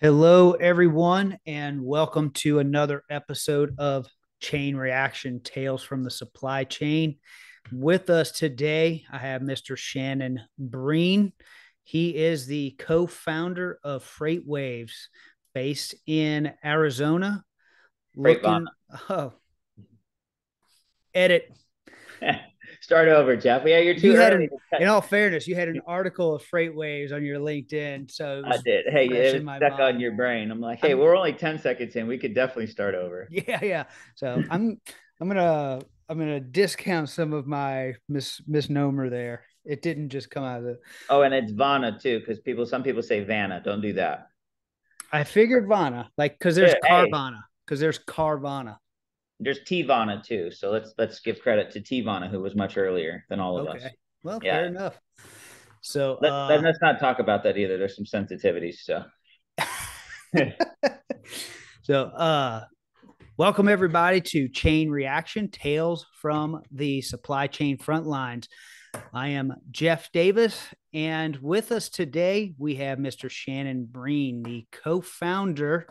Hello, everyone, and welcome to another episode of Chain Reaction Tales from the Supply Chain. With us today, I have Mr. Shannon Breen. He is the co founder of Freight Waves based in Arizona. Freight Looking, oh, edit. Start over, Jeff. Yeah, you're too You had early. an, in all fairness, you had an article of Freight Waves on your LinkedIn. So I did. Hey, it in was my stuck on your brain. I'm like, hey, I'm- we're only 10 seconds in. We could definitely start over. Yeah, yeah. So I'm I'm gonna I'm gonna discount some of my mis misnomer there. It didn't just come out of the. Oh, and it's Vana too, because people, some people say Vanna. Don't do that. I figured Vana, like, because there's Yeah. Carvana, because there's Carvana. There's Tivana too. So let's let's give credit to Tivana, who was much earlier than all of us. Okay, well, Yeah. fair enough. So, Let, uh, let- let's not talk about that either. There's some sensitivities. So so uh, welcome everybody to Chain Reaction Tales from the Supply Chain Front Lines. I am Jeff Davis, and with us today we have Mr. Shannon Breen, the co-founder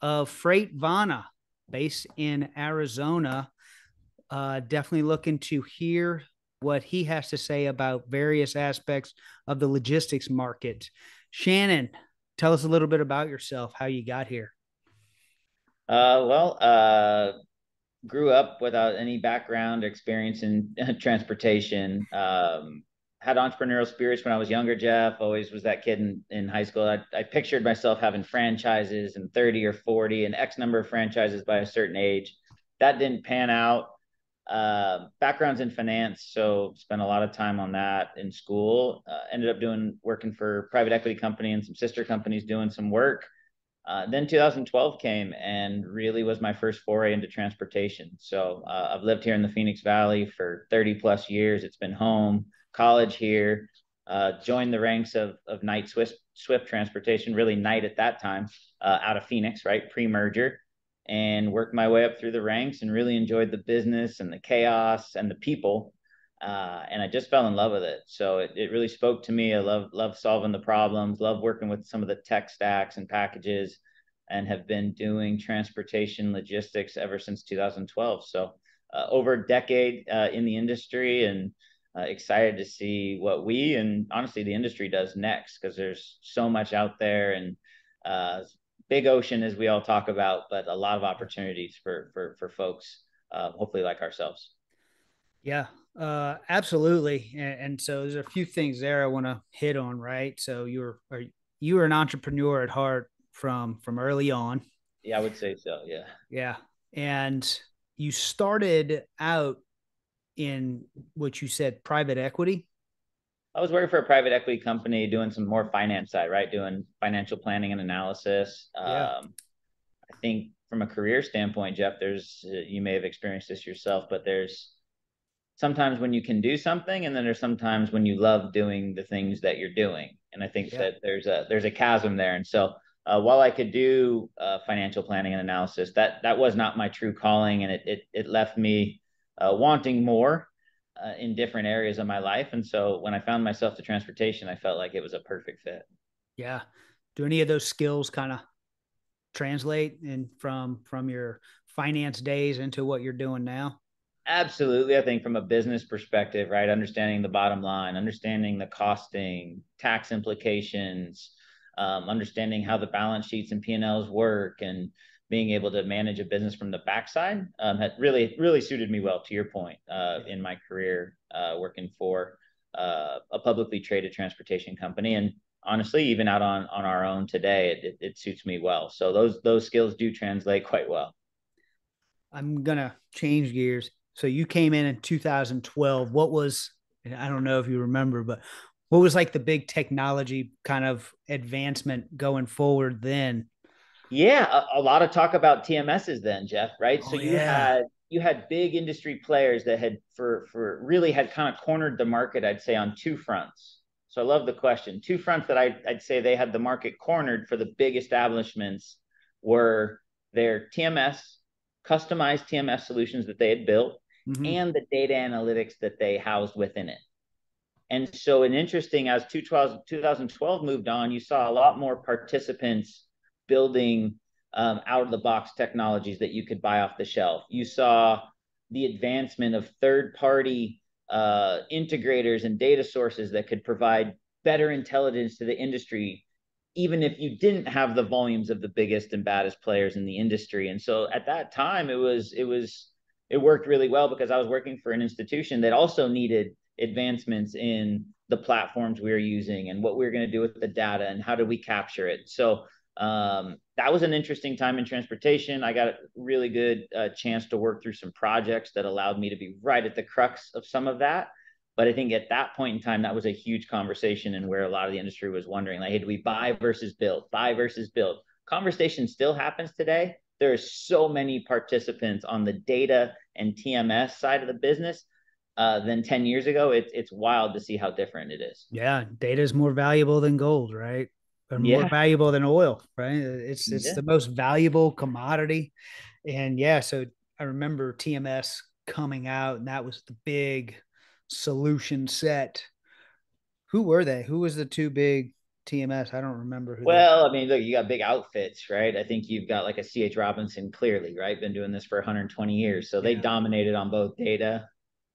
of Freight Vana, based in Arizona. Uh, definitely looking to hear what he has to say about various aspects of the logistics market. Shannon, tell us a little bit about yourself, how you got here. Uh, well, uh, grew up without any background or experience in transportation. Um, had entrepreneurial spirits when I was younger, Jeff. Always was that kid in, in high school. I, I pictured myself having franchises and 30 or 40 and X number of franchises by a certain age. That didn't pan out. Uh, backgrounds in finance, so spent a lot of time on that in school. Uh, ended up doing working for private equity company and some sister companies doing some work. Uh, then 2012 came and really was my first foray into transportation. So uh, I've lived here in the Phoenix Valley for 30 plus years. It's been home, college here, uh, joined the ranks of, of Knight Swift, Swift Transportation, really Knight at that time, uh, out of Phoenix, right? Pre merger, and worked my way up through the ranks and really enjoyed the business and the chaos and the people. Uh, and I just fell in love with it. So it, it really spoke to me. I love love solving the problems, love working with some of the tech stacks and packages, and have been doing transportation logistics ever since 2012. So uh, over a decade uh, in the industry, and uh, excited to see what we and honestly the industry does next because there's so much out there and uh, big ocean as we all talk about, but a lot of opportunities for for for folks, uh, hopefully like ourselves. Yeah, uh, absolutely. And, and so there's a few things there I want to hit on, right? So you were are, you were an entrepreneur at heart from from early on. Yeah, I would say so. Yeah. Yeah. And you started out in what you said private equity. I was working for a private equity company doing some more finance side, right? Doing financial planning and analysis. Yeah. Um, I think from a career standpoint, Jeff, there's, you may have experienced this yourself, but there's sometimes when you can do something and then there's sometimes when you love doing the things that you're doing. And I think Yeah. that there's a, there's a chasm there. And so, uh, while I could do uh, financial planning and analysis, that, that was not my true calling. And it, it, it left me uh, wanting more uh, in different areas of my life. And so when I found myself to transportation, I felt like it was a perfect fit. Yeah. Do any of those skills kind of translate in from from your finance days into what you're doing now? Absolutely. I think from a business perspective, right? Understanding the bottom line, understanding the costing, tax implications, um, understanding how the balance sheets and P&Ls work and being able to manage a business from the backside um, had really, really suited me well to your point uh, in my career uh, working for uh, a publicly traded transportation company. And honestly, even out on, on our own today, it, it, it suits me well. So those, those skills do translate quite well. I'm gonna change gears. So you came in in 2012. What was I don't know if you remember, but what was like the big technology kind of advancement going forward then? Yeah, a, a lot of talk about TMSs then, Jeff, right? Oh, so you yeah. had you had big industry players that had for for really had kind of cornered the market, I'd say, on two fronts. So I love the question. Two fronts that I, I'd say they had the market cornered for the big establishments were their TMS, customized TMS solutions that they had built, Mhm. and the data analytics that they housed within it. And so, an interesting as 2012, 2012 moved on, you saw a lot more participants building um, out of the box technologies that you could buy off the shelf. You saw the advancement of third party uh, integrators and data sources that could provide better intelligence to the industry even if you didn't have the volumes of the biggest and baddest players in the industry and so at that time it was it was it worked really well because i was working for an institution that also needed advancements in the platforms we were using and what we were going to do with the data and how do we capture it so um, that was an interesting time in transportation. I got a really good uh, chance to work through some projects that allowed me to be right at the crux of some of that. But I think at that point in time, that was a huge conversation and where a lot of the industry was wondering, like, hey, do we buy versus build, buy versus build? Conversation still happens today. There are so many participants on the data and TMS side of the business uh, than 10 years ago. It's it's wild to see how different it is. Yeah, data is more valuable than gold, right? And yeah. more valuable than oil, right? It's it's yeah. the most valuable commodity. And yeah, so I remember TMS coming out, and that was the big solution set. Who were they? Who was the two big TMS? I don't remember. well. I mean, look, you got big outfits, right? I think you've got like a CH Robinson, clearly, right? Been doing this for 120 years, so they dominated on both data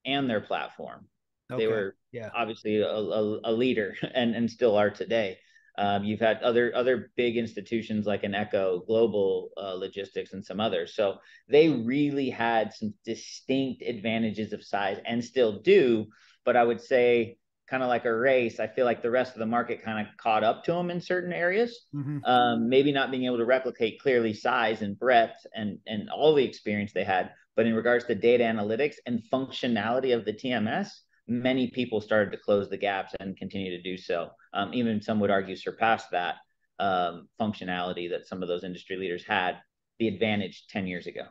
and their platform. Okay. They were yeah. obviously a, a, a leader and and still are today. Um, you've had other other big institutions like an Echo Global uh, Logistics and some others. So they really had some distinct advantages of size and still do. But I would say, kind of like a race, I feel like the rest of the market kind of caught up to them in certain areas. Mm-hmm. Um, maybe not being able to replicate clearly size and breadth and and all the experience they had, but in regards to data analytics and functionality of the TMS, many people started to close the gaps and continue to do so. Um, even some would argue surpass that um, functionality that some of those industry leaders had the advantage 10 years ago.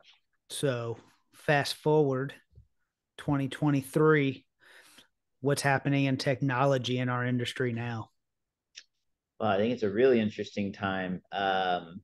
So, fast forward 2023, what's happening in technology in our industry now? Well, I think it's a really interesting time. Um,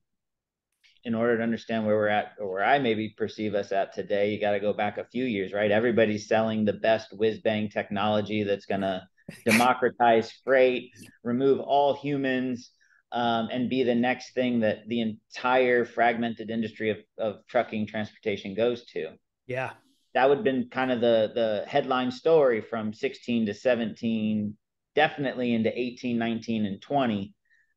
in order to understand where we're at or where I maybe perceive us at today, you got to go back a few years, right? Everybody's selling the best whiz bang technology that's going to democratize freight, remove all humans, um, and be the next thing that the entire fragmented industry of, of trucking transportation goes to. Yeah. That would have been kind of the the headline story from 16 to 17, definitely into 18, 19, and 20.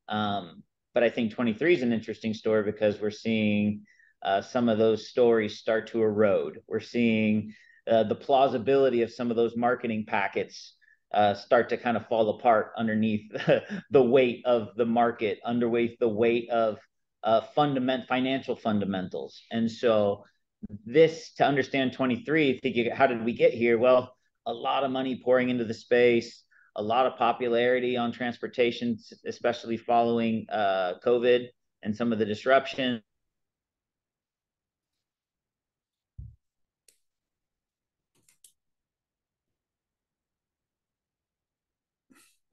Um, but I think 23 is an interesting story because we're seeing uh, some of those stories start to erode. We're seeing uh, the plausibility of some of those marketing packets uh, start to kind of fall apart underneath the weight of the market, underneath the weight of uh, fundament financial fundamentals. And so, this to understand 23, thinking how did we get here? Well, a lot of money pouring into the space, a lot of popularity on transportation, especially following uh, COVID and some of the disruption.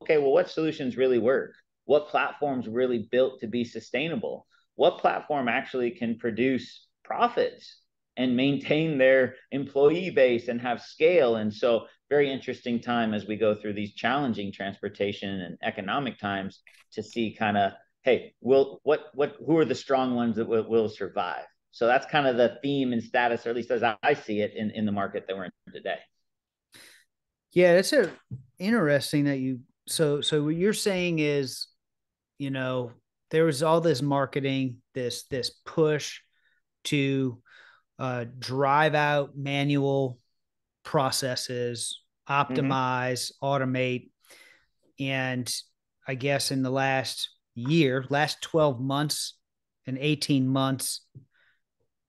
Okay, well, what solutions really work? What platforms really built to be sustainable? What platform actually can produce profits and maintain their employee base and have scale? And so very interesting time as we go through these challenging transportation and economic times to see kind of hey will what what who are the strong ones that will, will survive so that's kind of the theme and status or at least as i see it in in the market that we're in today yeah it's a interesting that you so so what you're saying is you know there was all this marketing this this push to uh, drive out manual processes, mm-hmm. optimize, mm-hmm. automate. And I guess in the last year, last 12 months and 18 months,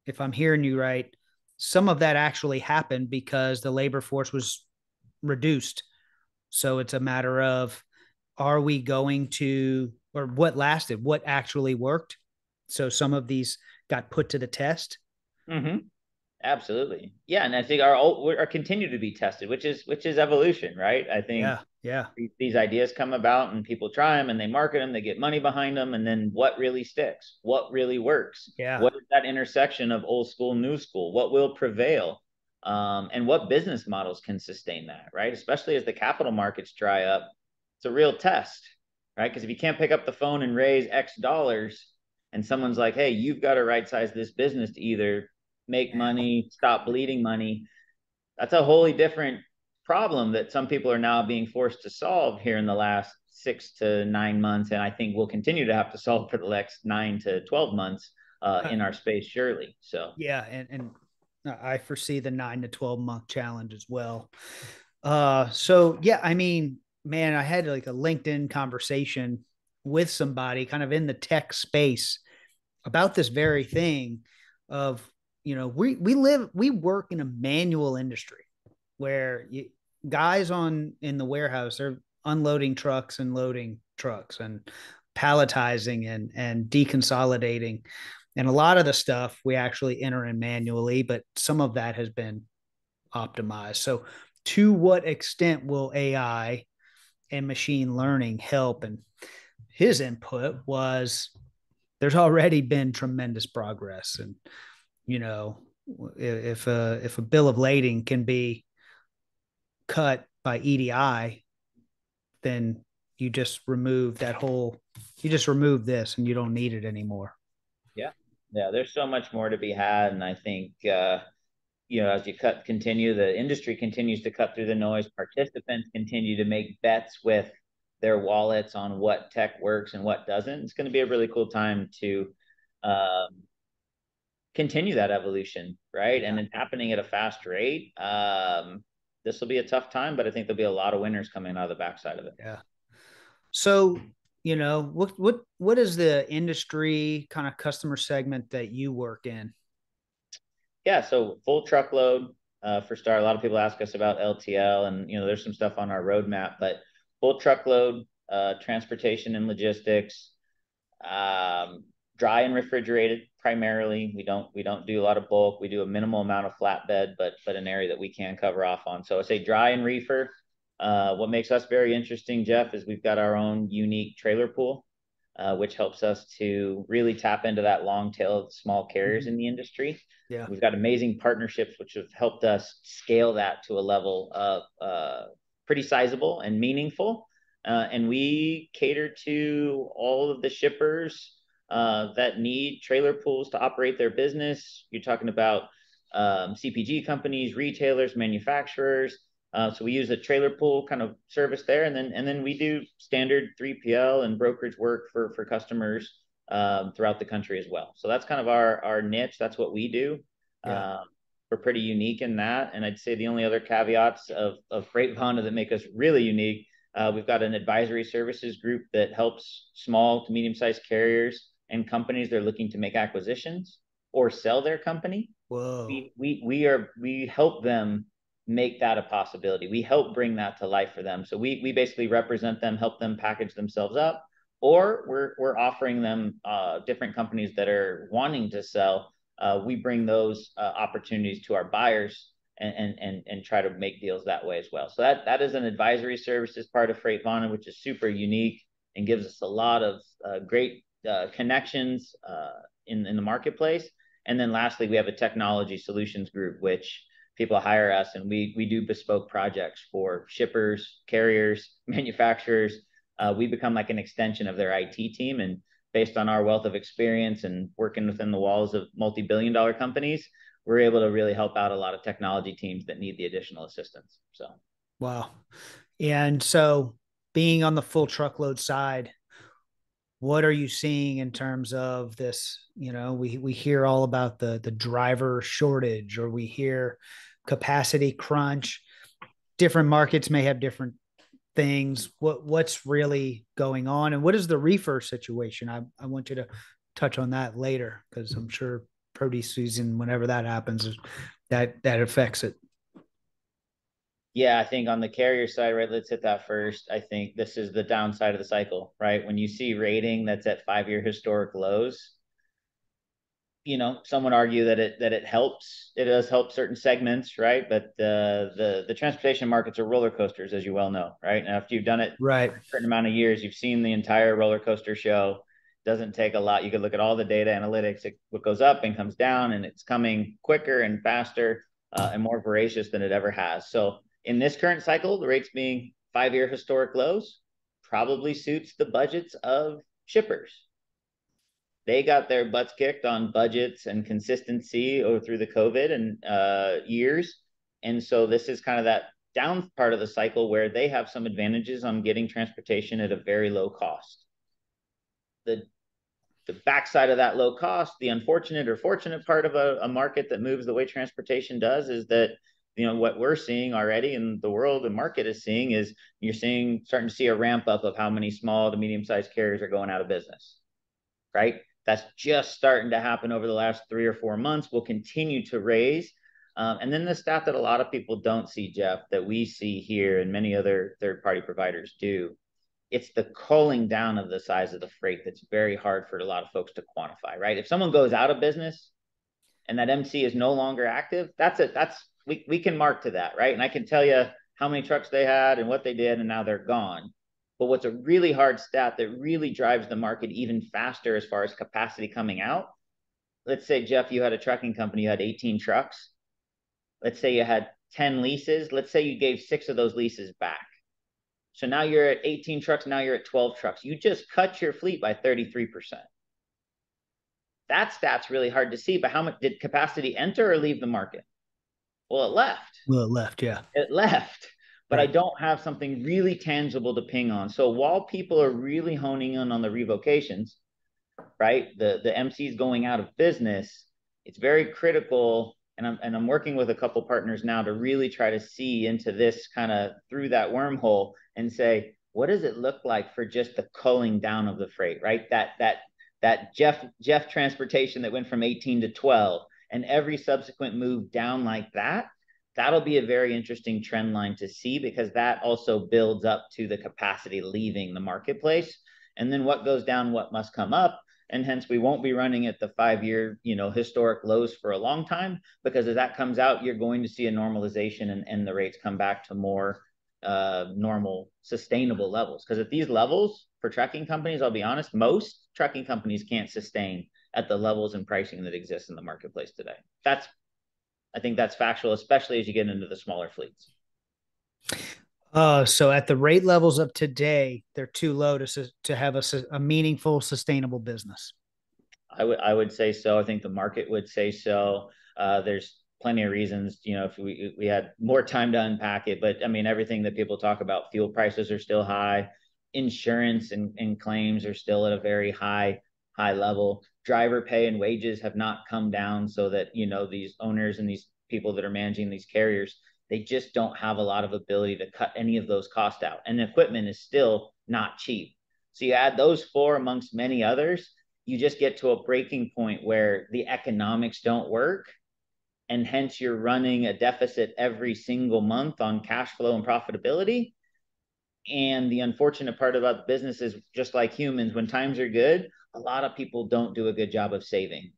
if I'm hearing you right, some of that actually happened because the labor force was reduced. So it's a matter of are we going to, or what lasted, what actually worked? So some of these got put to the test. Mm-hmm. Absolutely. Yeah, and I think our we are continue to be tested, which is which is evolution, right? I think yeah, yeah. These, these ideas come about and people try them and they market them, they get money behind them, and then what really sticks? What really works? Yeah. What is that intersection of old school, new school? What will prevail? Um, and what business models can sustain that, right? Especially as the capital markets dry up, it's a real test, right? Because if you can't pick up the phone and raise X dollars, and someone's like, "Hey, you've got to right size this business to either make money, stop bleeding money." That's a wholly different problem that some people are now being forced to solve here in the last six to nine months, and I think we'll continue to have to solve for the next nine to twelve months uh, in our space, surely. So yeah, and and I foresee the nine to twelve month challenge as well. Uh, so yeah, I mean, man, I had like a LinkedIn conversation with somebody kind of in the tech space about this very thing of you know we we live we work in a manual industry where you, guys on in the warehouse are unloading trucks and loading trucks and palletizing and and deconsolidating. And a lot of the stuff we actually enter in manually but some of that has been optimized. So to what extent will ai and machine learning help? And his input was there's already been tremendous progress and you know if a if a bill of lading can be cut by EDI then you just remove that whole you just remove this and you don't need it anymore. Yeah. Yeah there's so much more to be had and i think uh you know as you cut continue the industry continues to cut through the noise. Participants continue to make bets with their wallets on what tech works and what doesn't. It's going to be a really cool time to um, continue that evolution right and it's happening at a fast rate um, this will be a tough time, but I think there'll be a lot of winners coming out of the backside of it. Yeah. So, you know, what what what is the industry kind of customer segment that you work in? Yeah, so full truckload uh, for start. A lot of people ask us about LTL, and you know, there's some stuff on our roadmap, but full truckload, uh, transportation and logistics, um, dry and refrigerated primarily. We don't we don't do a lot of bulk. We do a minimal amount of flatbed, but but an area that we can cover off on. So I say dry and reefer. Uh, what makes us very interesting, Jeff, is we've got our own unique trailer pool, uh, which helps us to really tap into that long tail of small carriers mm-hmm. in the industry. Yeah, we've got amazing partnerships which have helped us scale that to a level of uh, pretty sizable and meaningful. Uh, and we cater to all of the shippers uh, that need trailer pools to operate their business. You're talking about um, CPG companies, retailers, manufacturers. Uh, so we use a trailer pool kind of service there, and then and then we do standard 3PL and brokerage work for for customers um, throughout the country as well. So that's kind of our our niche. That's what we do. Yeah. Um, we're pretty unique in that, and I'd say the only other caveats of of Freight Vana that make us really unique. Uh, we've got an advisory services group that helps small to medium sized carriers and companies they're looking to make acquisitions or sell their company. Whoa. We, we, we are, we help them make that a possibility. We help bring that to life for them. So we, we basically represent them, help them package themselves up, or we're, we're offering them uh, different companies that are wanting to sell. Uh, we bring those uh, opportunities to our buyers and, and, and, and try to make deals that way as well. So that, that is an advisory services part of Freight Vana, which is super unique and gives us a lot of uh, great uh, connections uh, in, in the marketplace. And then lastly, we have a technology solutions group, which people hire us and we, we do bespoke projects for shippers, carriers, manufacturers. Uh, we become like an extension of their IT team. And based on our wealth of experience and working within the walls of multi billion dollar companies, we're able to really help out a lot of technology teams that need the additional assistance. So, wow. And so, being on the full truckload side, what are you seeing in terms of this? You know we we hear all about the the driver shortage or we hear capacity crunch. Different markets may have different things. What what's really going on and what is the reefer situation? I, I want you to touch on that later because i'm sure produce season whenever that happens that that affects it yeah, I think on the carrier side, right, let's hit that first. I think this is the downside of the cycle, right? When you see rating that's at five year historic lows, you know, some would argue that it that it helps. It does help certain segments, right? But uh, the the transportation markets are roller coasters, as you well know, right? Now, if you've done it right a certain amount of years, you've seen the entire roller coaster show. Doesn't take a lot. You could look at all the data analytics. It, what goes up and comes down, and it's coming quicker and faster uh, and more voracious than it ever has. So in this current cycle, the rates being five year historic lows probably suits the budgets of shippers. they got their butts kicked on budgets and consistency over through the COVID and uh, years. And so this is kind of that down part of the cycle where they have some advantages on getting transportation at a very low cost. The the backside of that low cost, the unfortunate or fortunate part of a, a market that moves the way transportation does is that you know what we're seeing already in the world the market is seeing is you're seeing starting to see a ramp up of how many small to medium sized carriers are going out of business right? That's just starting to happen over the last three or four months will continue to raise. Um, and then the stat that a lot of people don't see jeff that we see here and many other third party providers do it's the culling down of the size of the freight that's very hard for a lot of folks to quantify right? If someone goes out of business and that mc is no longer active that's it that's we, we can mark to that, right? And I can tell you how many trucks they had and what they did, and now they're gone. But what's a really hard stat that really drives the market even faster as far as capacity coming out? Let's say, Jeff, you had a trucking company, you had 18 trucks. Let's say you had 10 leases. Let's say you gave six of those leases back. So now you're at 18 trucks, now you're at 12 trucks. You just cut your fleet by 33%. That stat's really hard to see, but how much did capacity enter or leave the market? Well, it left. Well, it left, yeah. It left. But right. I don't have something really tangible to ping on. So while people are really honing in on the revocations, right? The the MCs going out of business, it's very critical. And I'm and I'm working with a couple partners now to really try to see into this kind of through that wormhole and say, what does it look like for just the culling down of the freight, right? That that that Jeff Jeff transportation that went from 18 to 12 and every subsequent move down like that, that'll be a very interesting trend line to see because that also builds up to the capacity leaving the marketplace. And then what goes down, what must come up. And hence we won't be running at the five year, you know, historic lows for a long time because as that comes out, you're going to see a normalization and, and the rates come back to more uh, normal, sustainable levels. Because at these levels for trucking companies, I'll be honest, most trucking companies can't sustain at the levels and pricing that exists in the marketplace today. That's, I think that's factual, especially as you get into the smaller fleets. Uh, so at the rate levels of today, they're too low to to have a, a meaningful, sustainable business. I would I would say so. I think the market would say so. Uh, there's plenty of reasons. You know, if we we had more time to unpack it, but I mean, everything that people talk about, fuel prices are still high, insurance and, and claims are still at a very high high level driver pay and wages have not come down so that you know these owners and these people that are managing these carriers they just don't have a lot of ability to cut any of those costs out. And equipment is still not cheap. So you add those four amongst many others you just get to a breaking point where the economics don't work. And hence you're running a deficit every single month on cash flow and profitability. And the unfortunate part about the business is just like humans when times are good a lot of people don't do a good job of saving.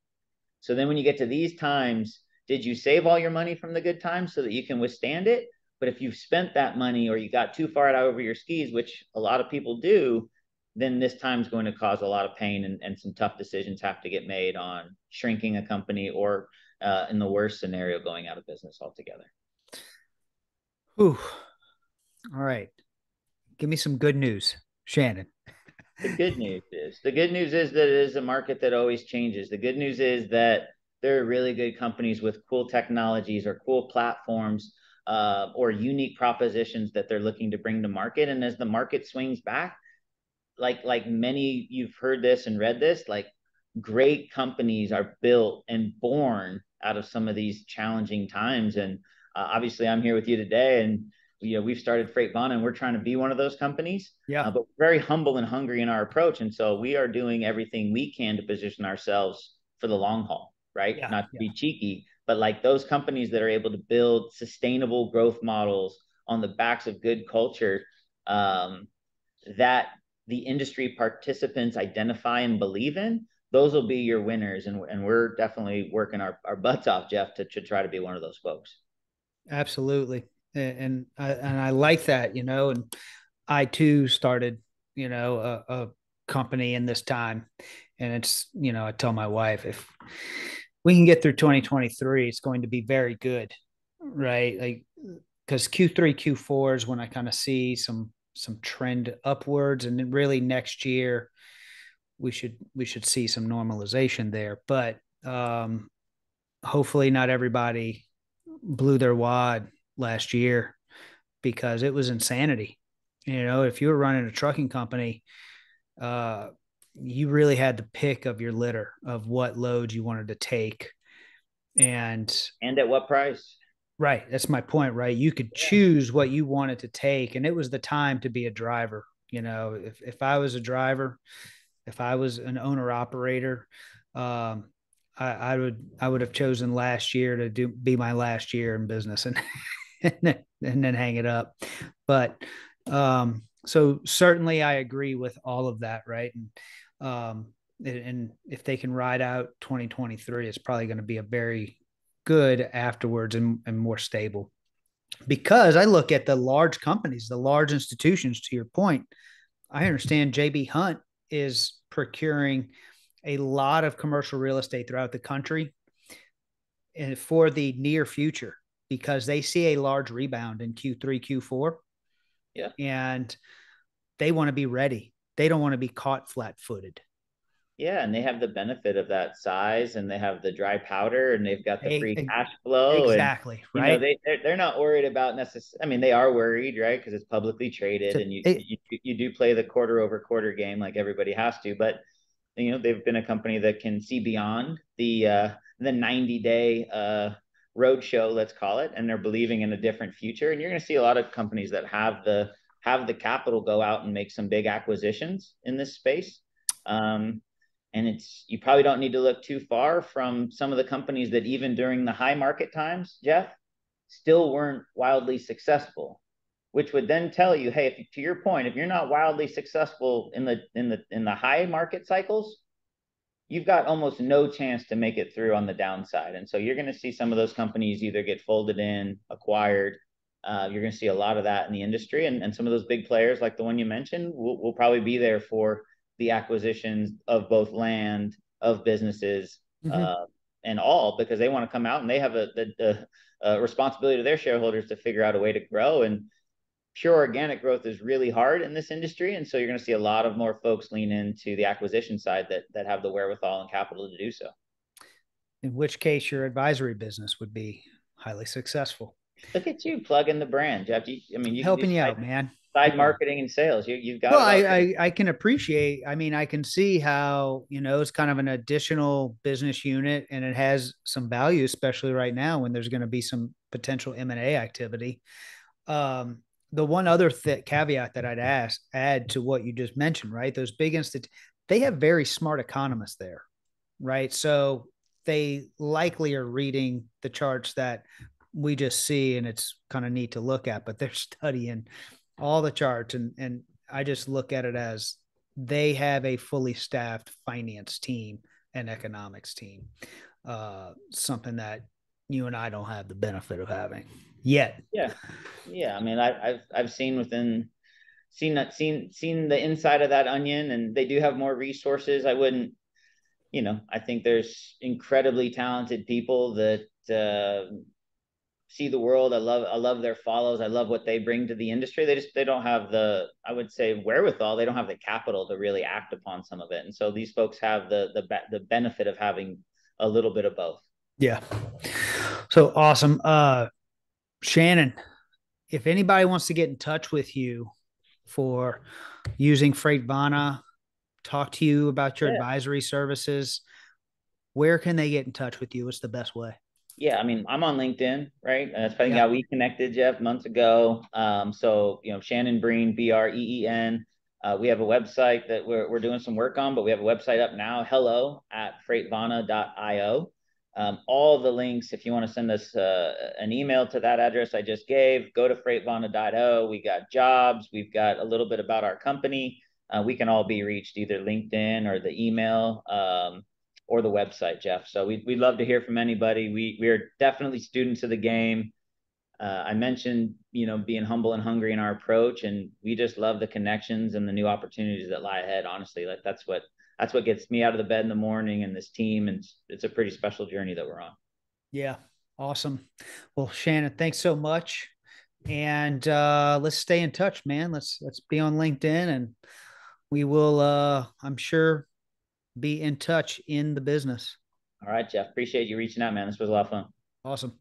So then when you get to these times, did you save all your money from the good times so that you can withstand it? But if you've spent that money or you got too far out over your skis, which a lot of people do, then this time is going to cause a lot of pain and, and some tough decisions have to get made on shrinking a company or, uh, in the worst scenario, going out of business altogether. Ooh. All right. Give me some good news, Shannon the good news is the good news is that it is a market that always changes. The good news is that there are really good companies with cool technologies or cool platforms uh, or unique propositions that they're looking to bring to market. And as the market swings back, like like many you've heard this and read this, like great companies are built and born out of some of these challenging times. And uh, obviously, I'm here with you today, and you know we've started Freight FreightVana and we're trying to be one of those companies yeah. uh, but very humble and hungry in our approach. And so we are doing everything we can to position ourselves for the long haul right? Yeah, not to yeah. be cheeky but like those companies that are able to build sustainable growth models on the backs of good culture um, that the industry participants identify and believe in those will be your winners. And, and we're definitely working our, our butts off jeff to, to try to be one of those folks. Absolutely and I, and I like that, you know. And I too started, you know, a, a company in this time, and it's you know I tell my wife if we can get through 2023, it's going to be very good, right? Like because Q3, Q4 is when I kind of see some some trend upwards, and then really next year we should we should see some normalization there. But um, hopefully, not everybody blew their wad last year because it was insanity. You know, if you were running a trucking company, uh, you really had the pick of your litter of what loads you wanted to take, and and at what price. Right, that's my point. Right, you could choose what you wanted to take, and it was the time to be a driver. You know, if if I was a driver, if I was an owner operator, um, I, I, would I would have chosen last year to do be my last year in business and and, then, and then hang it up. But um, so certainly I agree with all of that, right? And um, and if they can ride out 2023, it's probably going to be a very good afterwards and, and more stable. Because I look at the large companies, the large institutions. To your point, I understand JB Hunt is procuring a lot of commercial real estate throughout the country and for the near future because they see a large rebound in Q3, Q4. Yeah. And they want to be ready. They don't want to be caught flat footed. Yeah, and they have the benefit of that size, and they have the dry powder, and they've got the free cash flow. Exactly, and, right? Know, they they're, they're not worried about necessarily. I mean, they are worried, right? Because it's publicly traded, so and you, it, you you do play the quarter over quarter game like everybody has to. But you know, they've been a company that can see beyond the uh, the ninety day uh, roadshow, let's call it, and they're believing in a different future. And you're going to see a lot of companies that have the have the capital go out and make some big acquisitions in this space. Um, and it's you probably don't need to look too far from some of the companies that even during the high market times, Jeff, still weren't wildly successful. Which would then tell you, hey, if to your point, if you're not wildly successful in the in the in the high market cycles, you've got almost no chance to make it through on the downside. And so you're going to see some of those companies either get folded in, acquired. Uh, you're going to see a lot of that in the industry, and, and some of those big players, like the one you mentioned, will, will probably be there for the acquisitions of both land, of businesses, mm-hmm. uh, and all because they want to come out and they have a, the, a, responsibility to their shareholders to figure out a way to grow. And pure organic growth is really hard in this industry, and so you're going to see a lot of more folks lean into the acquisition side that that have the wherewithal and capital to do so. In which case, your advisory business would be highly successful. Look at you plugging the brand, Jeff. You, I mean, you helping you out, man side marketing and sales. You you've got. Well, I, I, I can appreciate. I mean, I can see how you know it's kind of an additional business unit, and it has some value, especially right now when there's going to be some potential M and A activity. Um, the one other th- caveat that I'd ask add to what you just mentioned, right? Those big institutes, they have very smart economists there, right? So they likely are reading the charts that we just see, and it's kind of neat to look at, but they're studying all the charts and and I just look at it as they have a fully staffed finance team and economics team. Uh, something that you and I don't have the benefit of having yet. Yeah, yeah. I mean, I, have I've seen within seen that seen seen the inside of that onion, and they do have more resources. I wouldn't, you know, I think there's incredibly talented people that uh, see the world. I love I love their follows. I love what they bring to the industry. They just they don't have the I would say wherewithal. They don't have the capital to really act upon some of it. And so these folks have the the the benefit of having a little bit of both. Yeah. So awesome. Uh Shannon, if anybody wants to get in touch with you for using Freightvana, talk to you about your yeah. advisory services, where can they get in touch with you? What's the best way? Yeah, I mean, I'm on LinkedIn, right? That's probably yeah. how we connected, Jeff, months ago. Um, so you know, Shannon Breen, B R E E N. Uh, we have a website that we're we're doing some work on, but we have a website up now. Hello at freightvana.io. Um, all the links, if you want to send us uh, an email to that address I just gave, go to freightvana.io. We got jobs. We've got a little bit about our company. Uh, we can all be reached either LinkedIn or the email. Um, or the website, Jeff. So we'd, we'd love to hear from anybody. We, we are definitely students of the game. Uh, I mentioned, you know, being humble and hungry in our approach, and we just love the connections and the new opportunities that lie ahead. Honestly, like that's what that's what gets me out of the bed in the morning and this team, and it's, it's a pretty special journey that we're on. Yeah, awesome. Well, Shannon, thanks so much, and uh, let's stay in touch, man. Let's let's be on LinkedIn, and we will. Uh, I'm sure be in touch in the business. All right, Jeff. Appreciate you reaching out, man. This was a lot of fun. Awesome.